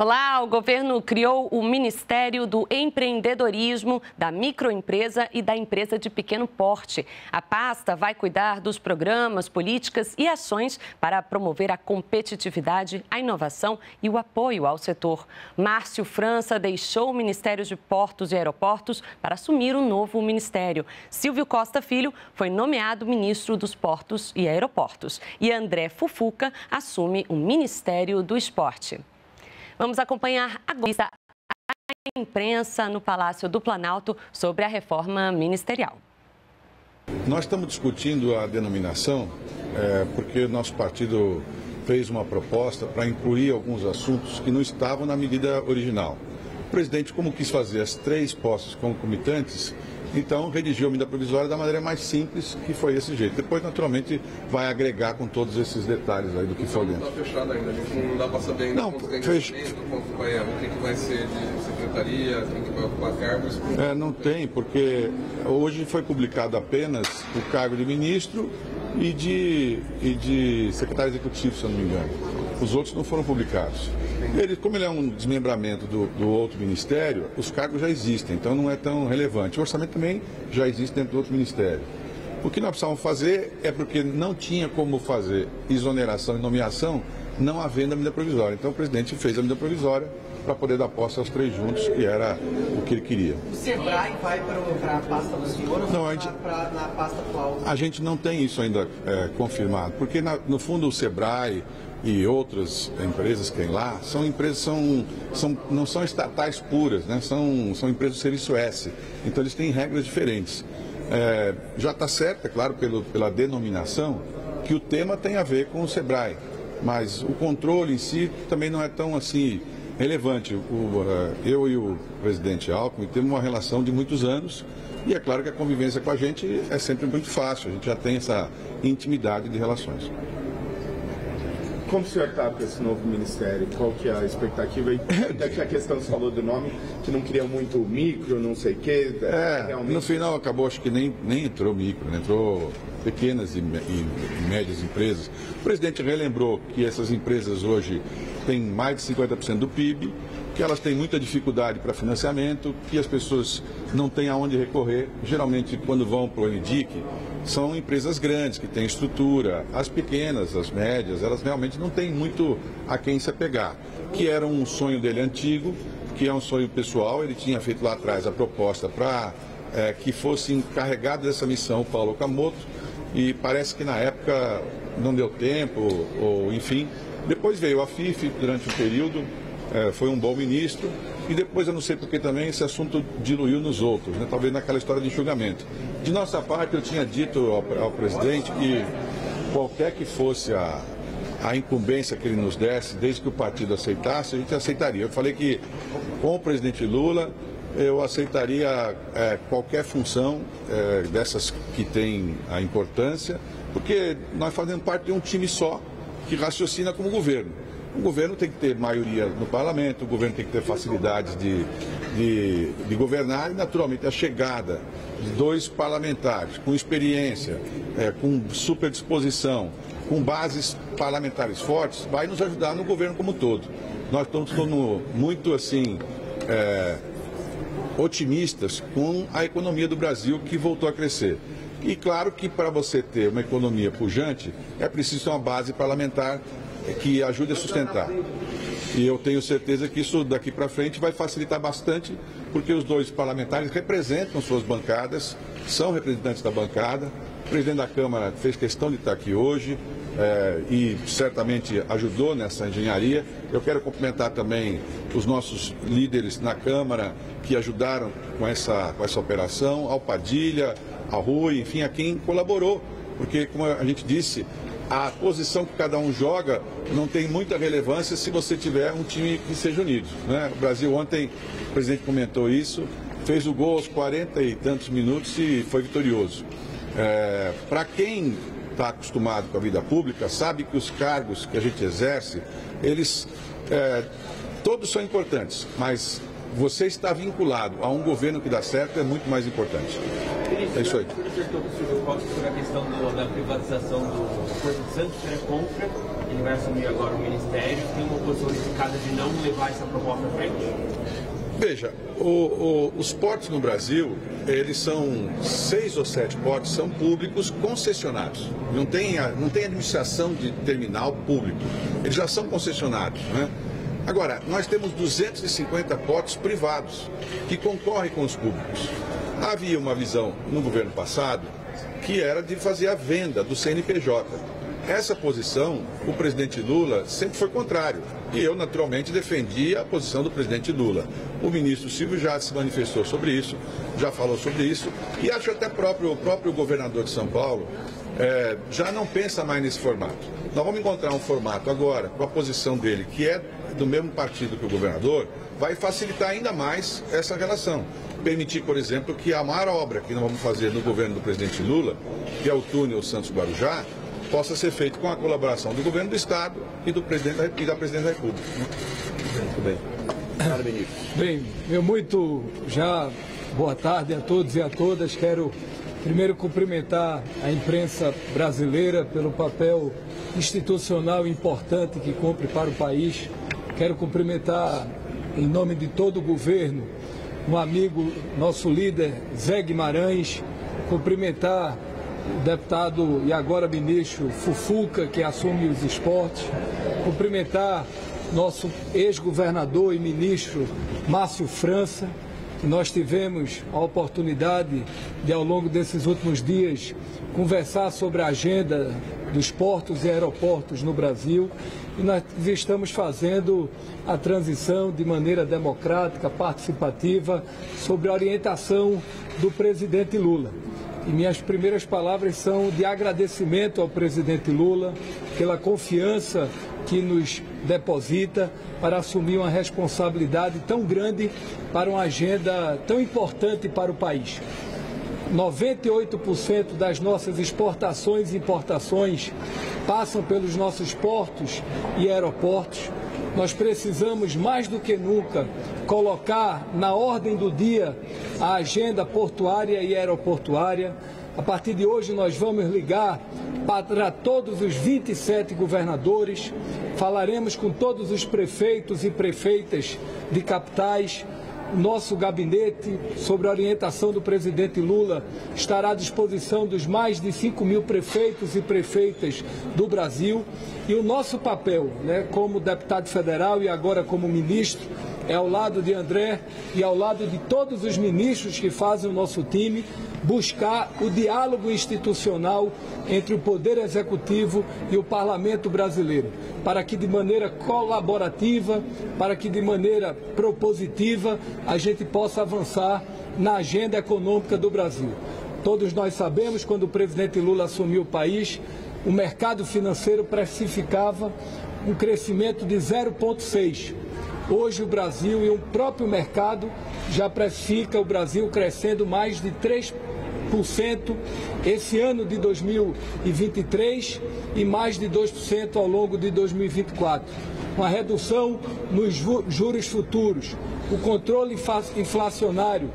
Olá, o governo criou o Ministério do Empreendedorismo, da microempresa e da empresa de pequeno porte. A pasta vai cuidar dos programas, políticas e ações para promover a competitividade, a inovação e o apoio ao setor. Márcio França deixou o Ministério de Portos e Aeroportos para assumir o um novo ministério. Silvio Costa Filho foi nomeado ministro dos Portos e Aeroportos. E André Fufuca assume o Ministério do Esporte. Vamos acompanhar agora a imprensa no Palácio do Planalto sobre a reforma ministerial. Nós estamos discutindo a denominação é, porque nosso partido fez uma proposta para incluir alguns assuntos que não estavam na medida original. O presidente, como quis fazer as três posses concomitantes, então, redigiu a medida provisória da maneira mais simples, que foi esse jeito. Depois, naturalmente, vai agregar com todos esses detalhes aí do que foi dentro. Não está fechado ainda, a gente não dá para saber ainda não, quanto fech... quanto vai, o que, que vai ser de secretaria, quem que vai ocupar cargos. É, não tem, porque hoje foi publicado apenas o cargo de ministro e de, e de secretário executivo, se eu não me engano. Os outros não foram publicados. Ele, como ele é um desmembramento do, do, outro ministério, os cargos já existem, então não é tão relevante. O orçamento também já existe dentro do outro ministério. O que nós precisávamos fazer é porque não tinha como fazer exoneração e nomeação não havendo a medida provisória. Então o presidente fez a medida provisória para poder dar posse aos três juntos, que era o que ele queria. O SEBRAE vai para a pasta do senhor ou não, a gente, pra, na pasta atual? A gente não tem isso ainda é, confirmado, porque na, no fundo o SEBRAE, e outras empresas que tem lá são empresas são, são não são estatais puras, né? são, são empresas do serviço S. Então eles têm regras diferentes. É, já está certo, é claro, pelo, pela denominação, que o tema tem a ver com o SEBRAE, mas o controle em si também não é tão assim relevante. O, uh, eu e o presidente Alckmin temos uma relação de muitos anos e é claro que a convivência com a gente é sempre muito fácil, a gente já tem essa intimidade de relações. Como o senhor está para esse novo ministério? Qual que é a expectativa? E até que a questão você falou do nome, que não queria muito micro, não sei o quê. É, realmente... no final acabou, acho que nem, nem entrou micro, né? entrou pequenas e, e, e médias empresas. O presidente relembrou que essas empresas hoje têm mais de 50% do PIB, que elas têm muita dificuldade para financiamento, que as pessoas não têm aonde recorrer. Geralmente, quando vão para o NDIC, são empresas grandes, que têm estrutura. As pequenas, as médias, elas realmente não têm muito a quem se apegar. Que era um sonho dele antigo, que é um sonho pessoal. Ele tinha feito lá atrás a proposta para é, que fosse encarregado dessa missão Paulo Camoto, e parece que na época não deu tempo, ou enfim. Depois veio a FIF durante um período, é, foi um bom ministro, e depois eu não sei porque também esse assunto diluiu nos outros, né? talvez naquela história de enxugamento. De nossa parte, eu tinha dito ao, ao presidente que qualquer que fosse a, a incumbência que ele nos desse, desde que o partido aceitasse, a gente aceitaria. Eu falei que com o presidente Lula eu aceitaria é, qualquer função é, dessas que tem a importância, porque nós fazemos parte de um time só que raciocina como governo. O governo tem que ter maioria no parlamento, o governo tem que ter facilidades de, de, de governar e, naturalmente, a chegada de dois parlamentares com experiência, é, com super disposição, com bases parlamentares fortes, vai nos ajudar no governo como um todo. Nós estamos muito assim é, otimistas com a economia do Brasil que voltou a crescer. E claro que para você ter uma economia pujante, é preciso uma base parlamentar que ajude a sustentar. E eu tenho certeza que isso daqui para frente vai facilitar bastante, porque os dois parlamentares representam suas bancadas, são representantes da bancada. O presidente da Câmara fez questão de estar aqui hoje é, e certamente ajudou nessa engenharia. Eu quero cumprimentar também os nossos líderes na Câmara que ajudaram com essa, com essa operação, ao Padilha, ao Rui, enfim, a quem colaborou. Porque, como a gente disse, a posição que cada um joga não tem muita relevância se você tiver um time que seja unido. Né? O Brasil ontem, o presidente comentou isso, fez o gol aos 40 e tantos minutos e foi vitorioso. É, Para quem está acostumado com a vida pública, sabe que os cargos que a gente exerce, eles é, todos são importantes, mas você está vinculado a um governo que dá certo é muito mais importante. É isso aí. sobre a questão do, da privatização do Porto de Santos, você é contra, ele vai assumir agora o ministério, tem uma posição unificada de não levar essa proposta à frente? Veja, o, o, os portos no Brasil, eles são seis ou sete portos, são públicos concessionados. Não tem, não tem administração de terminal público. Eles já são concessionados. Né? Agora, nós temos 250 portos privados que concorrem com os públicos. Havia uma visão no governo passado que era de fazer a venda do CNPJ. Essa posição, o presidente Lula sempre foi contrário. E eu, naturalmente, defendi a posição do presidente Lula. O ministro Silvio já se manifestou sobre isso, já falou sobre isso, e acho até próprio, o próprio governador de São Paulo é, já não pensa mais nesse formato. Nós vamos encontrar um formato agora, com a posição dele, que é do mesmo partido que o governador, vai facilitar ainda mais essa relação. Permitir, por exemplo, que a maior obra que nós vamos fazer no governo do presidente Lula, que é o túnel Santos Guarujá, possa ser feito com a colaboração do governo do Estado e, do presidente, e da presidente da República. Muito bem. Bem, meu muito já boa tarde a todos e a todas. Quero primeiro cumprimentar a imprensa brasileira pelo papel institucional importante que cumpre para o país. Quero cumprimentar, em nome de todo o governo, um amigo, nosso líder, Zé Guimarães, cumprimentar o deputado e agora ministro Fufuca, que assume os esportes, cumprimentar nosso ex-governador e ministro Márcio França, que nós tivemos a oportunidade de, ao longo desses últimos dias, conversar sobre a agenda dos portos e aeroportos no Brasil e nós estamos fazendo a transição de maneira democrática, participativa, sobre a orientação do presidente Lula. E minhas primeiras palavras são de agradecimento ao presidente Lula pela confiança que nos deposita para assumir uma responsabilidade tão grande para uma agenda tão importante para o país. 98% das nossas exportações e importações passam pelos nossos portos e aeroportos. Nós precisamos mais do que nunca colocar na ordem do dia a agenda portuária e aeroportuária. A partir de hoje, nós vamos ligar para todos os 27 governadores, falaremos com todos os prefeitos e prefeitas de capitais nosso gabinete, sobre a orientação do presidente Lula, estará à disposição dos mais de 5 mil prefeitos e prefeitas do Brasil. E o nosso papel, né, como deputado federal e agora como ministro, é ao lado de André e ao lado de todos os ministros que fazem o nosso time, buscar o diálogo institucional entre o Poder Executivo e o Parlamento brasileiro, para que de maneira colaborativa, para que de maneira propositiva a gente possa avançar na agenda econômica do Brasil. Todos nós sabemos, quando o presidente Lula assumiu o país, o mercado financeiro precificava um crescimento de 0,6 Hoje o Brasil e o próprio mercado já precifica o Brasil crescendo mais de 3% esse ano de 2023 e mais de 2% ao longo de 2024. Uma redução nos juros futuros, o controle inflacionário.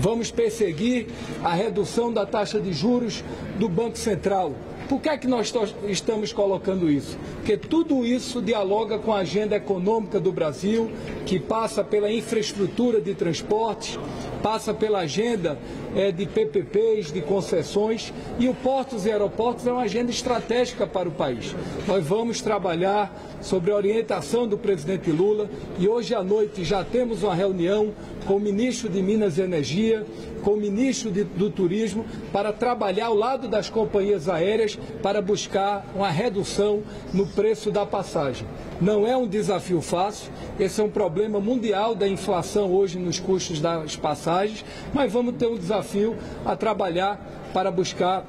Vamos perseguir a redução da taxa de juros do Banco Central por que é que nós estamos colocando isso? Porque tudo isso dialoga com a agenda econômica do Brasil, que passa pela infraestrutura de transportes, passa pela agenda é, de PPPs, de concessões, e o Portos e Aeroportos é uma agenda estratégica para o país. Nós vamos trabalhar sobre a orientação do presidente Lula e hoje à noite já temos uma reunião com o ministro de Minas e Energia, com o ministro de, do Turismo, para trabalhar ao lado das companhias aéreas para buscar uma redução no preço da passagem. Não é um desafio fácil, esse é um problema mundial da inflação hoje nos custos das passagens, mas vamos ter um desafio a trabalhar para buscar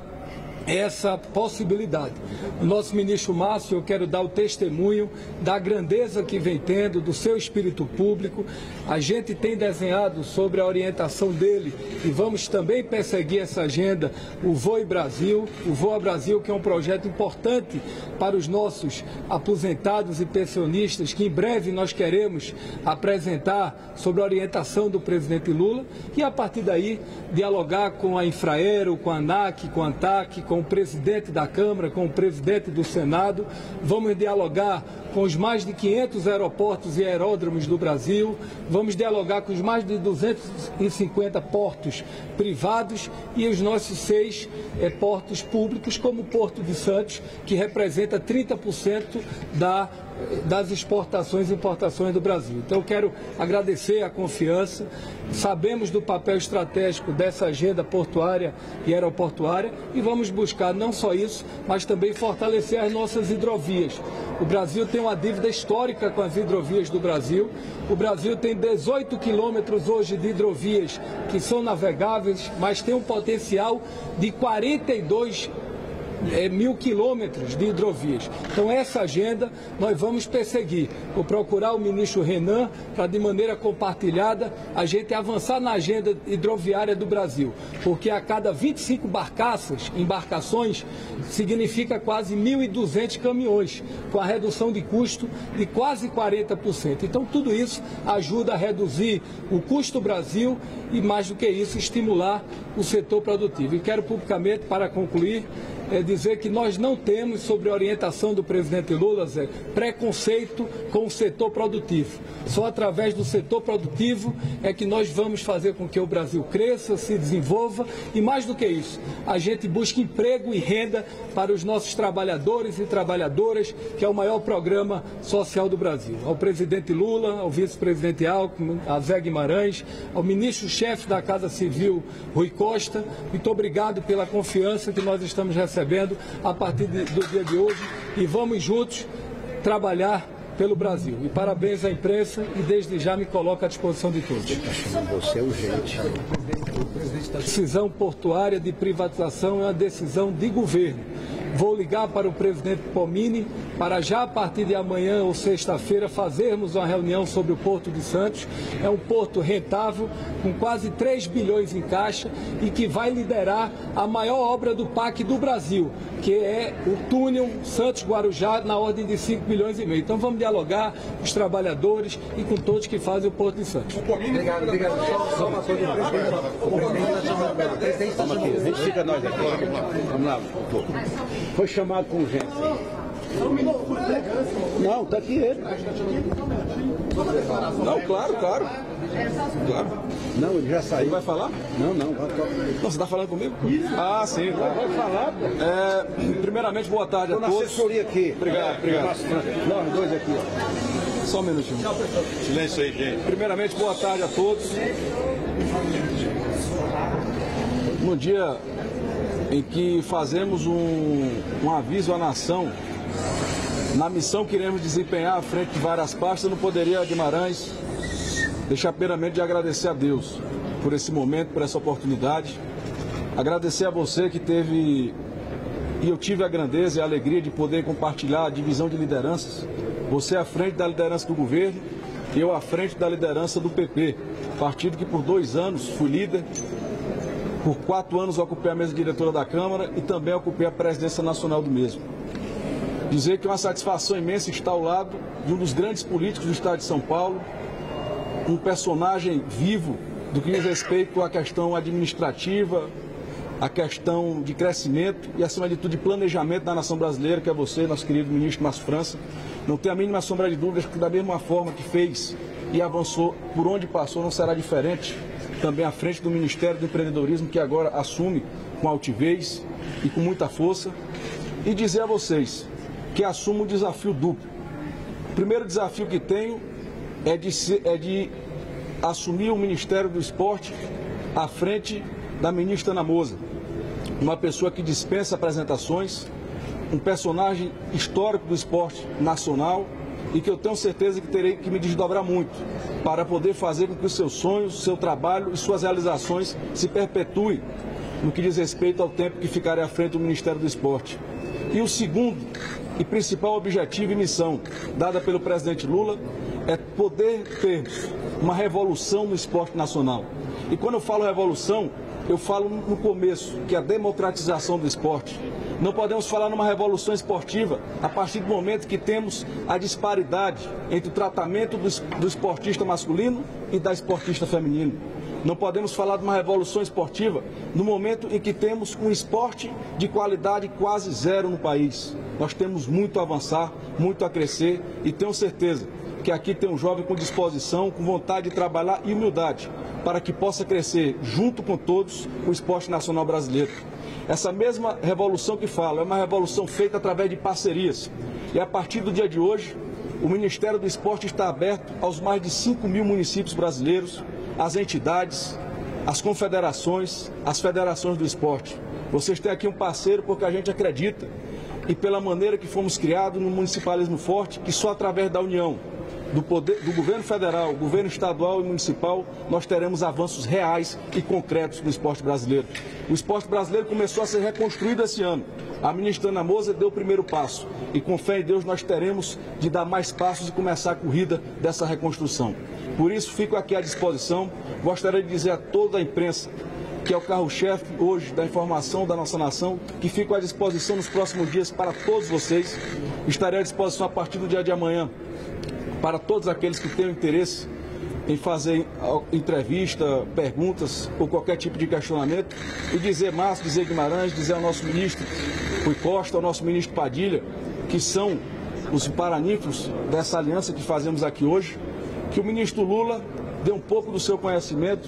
essa possibilidade. O nosso ministro Márcio, eu quero dar o testemunho da grandeza que vem tendo, do seu espírito público. A gente tem desenhado sobre a orientação dele e vamos também perseguir essa agenda, o Voe Brasil, o Voa Brasil, que é um projeto importante para os nossos aposentados e pensionistas, que em breve nós queremos apresentar sobre a orientação do presidente Lula e a partir daí dialogar com a Infraero, com a ANAC, com a ANTAC, com com o presidente da Câmara, com o presidente do Senado. Vamos dialogar com os mais de 500 aeroportos e aeródromos do Brasil. Vamos dialogar com os mais de 250 portos privados e os nossos seis é, portos públicos, como o Porto de Santos, que representa 30% da das exportações e importações do Brasil. Então, eu quero agradecer a confiança. Sabemos do papel estratégico dessa agenda portuária e aeroportuária e vamos buscar não só isso, mas também fortalecer as nossas hidrovias. O Brasil tem uma dívida histórica com as hidrovias do Brasil. O Brasil tem 18 quilômetros hoje de hidrovias que são navegáveis, mas tem um potencial de 42 é, mil quilômetros de hidrovias. Então, essa agenda nós vamos perseguir. Vou procurar o ministro Renan para, de maneira compartilhada, a gente avançar na agenda hidroviária do Brasil. Porque a cada 25 barcaças, embarcações, significa quase 1.200 caminhões, com a redução de custo de quase 40%. Então, tudo isso ajuda a reduzir o custo do Brasil e, mais do que isso, estimular o setor produtivo. E quero publicamente, para concluir, é dizer que nós não temos, sobre a orientação do presidente Lula, Zé, preconceito com o setor produtivo. Só através do setor produtivo é que nós vamos fazer com que o Brasil cresça, se desenvolva e, mais do que isso, a gente busque emprego e renda para os nossos trabalhadores e trabalhadoras, que é o maior programa social do Brasil. Ao presidente Lula, ao vice-presidente Alckmin, a Zé Guimarães, ao ministro-chefe da Casa Civil, Rui Costa, muito obrigado pela confiança que nós estamos recebendo recebendo a partir de, do dia de hoje e vamos juntos trabalhar pelo Brasil. E parabéns à imprensa e desde já me coloco à disposição de todos. Você é urgente. Decisão portuária de privatização é uma decisão de governo. Vou ligar para o presidente Pomini para já a partir de amanhã ou sexta-feira fazermos uma reunião sobre o Porto de Santos. É um porto rentável, com quase 3 bilhões em caixa e que vai liderar a maior obra do PAC do Brasil, que é o túnel Santos-Guarujá, na ordem de 5 bilhões e meio. Então vamos dialogar com os trabalhadores e com todos que fazem o Porto de Santos. Obrigado, obrigado. Só uma coisa, o presidente está chamando. O presidente está chamando. Fica nós aqui. Vamos lá, foi chamado com urgência. Não, está aqui ele. Não, claro, claro. Claro. Não, ele já saiu. Ele vai falar? Não, não. Não, você está falando comigo? Ah, sim. Tá. Vai falar. É, primeiramente, boa tarde a todos. assessoria aqui. Obrigado, obrigado. Nós dois aqui, ó. Só um minutinho. Silêncio aí, gente. Primeiramente, boa tarde a todos. No dia em que fazemos um, um aviso à nação na missão que iremos desempenhar à frente de várias pastas, não poderia Guimarães deixar primeiramente de agradecer a Deus por esse momento, por essa oportunidade. Agradecer a você que teve e eu tive a grandeza e a alegria de poder compartilhar a divisão de lideranças. Você à frente da liderança do governo, eu à frente da liderança do PP, partido que por dois anos fui líder por quatro anos ocupei a mesa diretora da Câmara e também ocupei a presidência nacional do mesmo. Dizer que é uma satisfação imensa estar ao lado de um dos grandes políticos do estado de São Paulo, um personagem vivo do que diz respeito à questão administrativa, à questão de crescimento e, acima de tudo, de planejamento da nação brasileira, que é você, nosso querido ministro Márcio França. Não tem a mínima sombra de dúvidas que, da mesma forma que fez e avançou por onde passou, não será diferente também à frente do Ministério do Empreendedorismo, que agora assume com altivez e com muita força. E dizer a vocês que assumo um desafio duplo. O primeiro desafio que tenho é de, ser, é de assumir o Ministério do Esporte à frente da ministra Ana Moza, uma pessoa que dispensa apresentações, um personagem histórico do esporte nacional e que eu tenho certeza que terei que me desdobrar muito para poder fazer com que os seus sonhos, seu trabalho e suas realizações se perpetuem no que diz respeito ao tempo que ficarei à frente do Ministério do Esporte. E o segundo e principal objetivo e missão dada pelo presidente Lula é poder ter uma revolução no esporte nacional. E quando eu falo revolução, eu falo no começo, que é a democratização do esporte. Não podemos falar numa revolução esportiva a partir do momento que temos a disparidade entre o tratamento do, esportista masculino e da esportista feminina. Não podemos falar de uma revolução esportiva no momento em que temos um esporte de qualidade quase zero no país. Nós temos muito a avançar, muito a crescer e tenho certeza que aqui tem um jovem com disposição, com vontade de trabalhar e humildade para que possa crescer junto com todos o esporte nacional brasileiro. Essa mesma revolução que falo é uma revolução feita através de parcerias. E a partir do dia de hoje, o Ministério do Esporte está aberto aos mais de 5 mil municípios brasileiros, às entidades, às confederações, às federações do esporte. Vocês têm aqui um parceiro porque a gente acredita e pela maneira que fomos criados no municipalismo forte, que só através da união do, poder, do governo federal, governo estadual e municipal, nós teremos avanços reais e concretos no esporte brasileiro. O esporte brasileiro começou a ser reconstruído esse ano. A ministra Ana Moza deu o primeiro passo. E com fé em Deus nós teremos de dar mais passos e começar a corrida dessa reconstrução. Por isso, fico aqui à disposição. Gostaria de dizer a toda a imprensa que é o carro-chefe hoje da informação da nossa nação, que fico à disposição nos próximos dias para todos vocês. Estarei à disposição a partir do dia de amanhã para todos aqueles que tenham interesse em fazer entrevista, perguntas ou qualquer tipo de questionamento e dizer Márcio, dizer Guimarães, dizer ao nosso ministro Rui Costa, ao nosso ministro Padilha, que são os paraníferos dessa aliança que fazemos aqui hoje, que o ministro Lula dê um pouco do seu conhecimento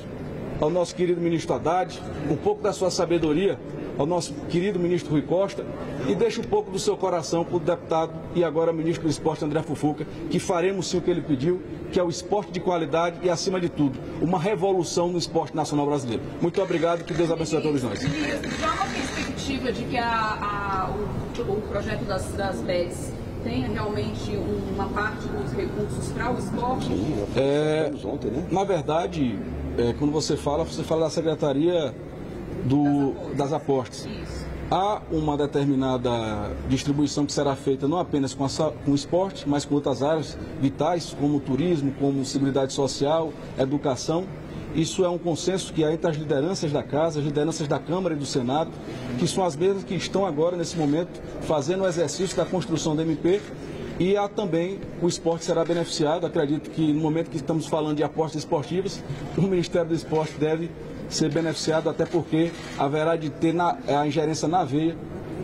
ao nosso querido ministro Haddad, um pouco da sua sabedoria ao nosso querido ministro Rui Costa e deixe um pouco do seu coração para o deputado e agora ministro do Esporte André Fufuca, que faremos sim o que ele pediu, que é o esporte de qualidade e, acima de tudo, uma revolução no esporte nacional brasileiro. Muito obrigado, que Deus abençoe a todos nós. Já uma perspectiva de que a, a, o, o, projeto das, das tenha realmente uma parte dos recursos para o esporte? É, né? Na verdade, é, quando você fala, você fala da Secretaria do, das apostas. Há uma determinada distribuição que será feita não apenas com, a, com o esporte, mas com outras áreas vitais, como turismo, como seguridade social, educação. Isso é um consenso que há entre as lideranças da Casa, as lideranças da Câmara e do Senado, que são as mesmas que estão agora, nesse momento, fazendo o exercício da construção da MP e há também o esporte será beneficiado. Acredito que no momento que estamos falando de apostas esportivas, o Ministério do Esporte deve ser beneficiado, até porque haverá de ter na, a ingerência na veia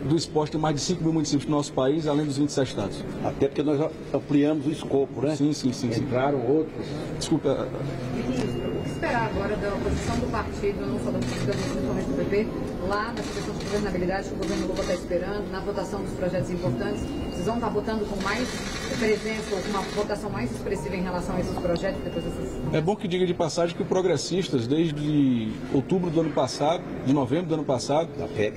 do esporte em mais de 5 mil municípios do nosso país, além dos 27 estados. Até porque nós ampliamos o escopo, né? Sim, sim, sim. Entraram sim. outros. Desculpa. O que esperar agora da oposição do partido, não só da oposição, principalmente do PP, lá na questão de governabilidade que o governo Lula está esperando, na votação dos projetos importantes? Vocês vão estar votando com mais presença uma votação mais expressiva em relação a esses projetos depois dessas... É bom que diga de passagem que o Progressistas, desde outubro do ano passado, de novembro do ano passado,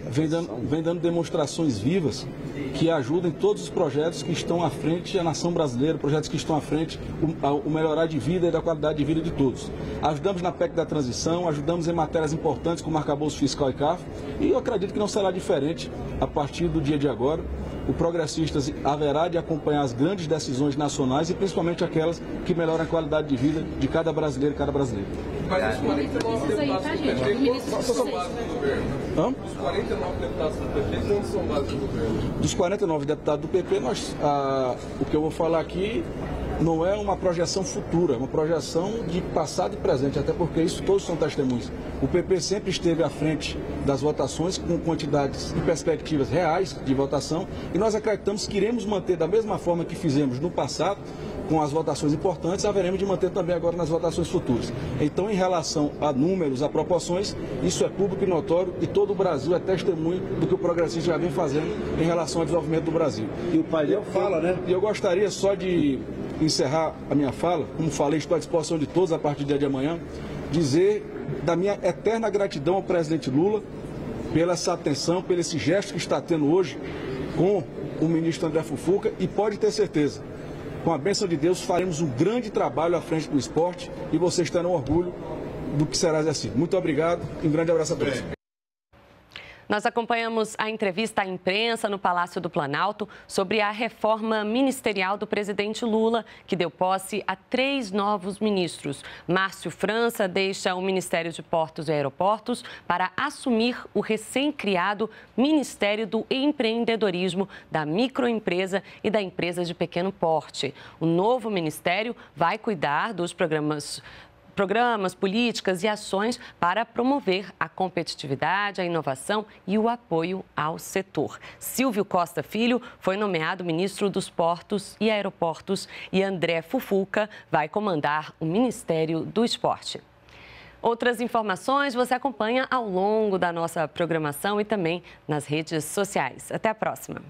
vem dando, vem dando demonstrações vivas que ajudem todos os projetos que estão à frente da nação brasileira, projetos que estão à frente o, o melhorar de vida e da qualidade de vida de todos. Ajudamos na PEC da transição, ajudamos em matérias importantes como arcabouço fiscal e CAF, e eu acredito que não será diferente a partir do dia de agora. O Progressistas haverá de acompanhar as grandes decisões nacionais e principalmente aquelas que melhoram a qualidade de vida de cada brasileiro e cada brasileiro. Mas os 49 deputados do PT, quantos são base do governo? Hã? Os 49 deputados do PP, quantos são base do governo? Dos 49 deputados do PP, nós, ah, o que eu vou falar aqui não é uma projeção futura, é uma projeção de passado e presente, até porque isso todos são testemunhos. O PP sempre esteve à frente das votações com quantidades e perspectivas reais de votação e nós acreditamos que iremos manter da mesma forma que fizemos no passado, com as votações importantes, haveremos de manter também agora nas votações futuras. Então, em relação a números, a proporções, isso é público e notório e todo o Brasil é testemunho do que o progressista já vem fazendo em relação ao desenvolvimento do Brasil. E o painel fala, né? E eu gostaria só de encerrar a minha fala, como falei, estou à disposição de todos a partir do dia de amanhã, dizer da minha eterna gratidão ao presidente Lula pela essa atenção, pelo esse gesto que está tendo hoje com o ministro André Fufuca e pode ter certeza, com a bênção de Deus, faremos um grande trabalho à frente do esporte e vocês terão orgulho do que será exercido. Muito obrigado e um grande abraço a todos. Nós acompanhamos a entrevista à imprensa no Palácio do Planalto sobre a reforma ministerial do presidente Lula, que deu posse a três novos ministros. Márcio França deixa o Ministério de Portos e Aeroportos para assumir o recém-criado Ministério do Empreendedorismo, da Microempresa e da Empresa de Pequeno Porte. O novo ministério vai cuidar dos programas programas, políticas e ações para promover a competitividade, a inovação e o apoio ao setor. Silvio Costa Filho foi nomeado ministro dos Portos e Aeroportos e André Fufuca vai comandar o Ministério do Esporte. Outras informações você acompanha ao longo da nossa programação e também nas redes sociais. Até a próxima.